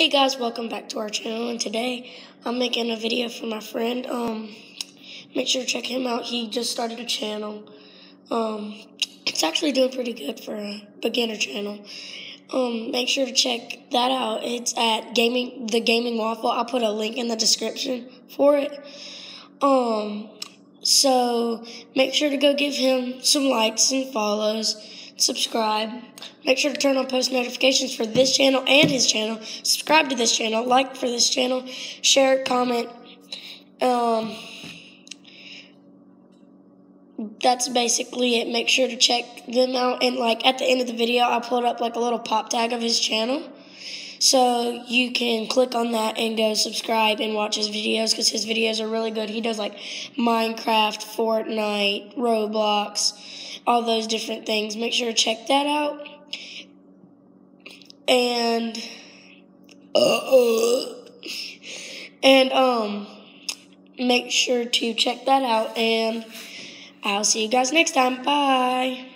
Hey guys, welcome back to our channel and today I'm making a video for my friend. Um make sure to check him out. He just started a channel. Um it's actually doing pretty good for a beginner channel. Um make sure to check that out. It's at gaming the gaming waffle. I'll put a link in the description for it. Um so make sure to go give him some likes and follows subscribe. Make sure to turn on post notifications for this channel and his channel. Subscribe to this channel, like for this channel, share, comment. Um, that's basically it. Make sure to check them out. And like at the end of the video, I'll put up like a little pop tag of his channel. So you can click on that and go subscribe and watch his videos because his videos are really good. He does like Minecraft, Fortnite, Roblox, all those different things. Make sure to check that out. And uh, and um make sure to check that out and I'll see you guys next time. Bye.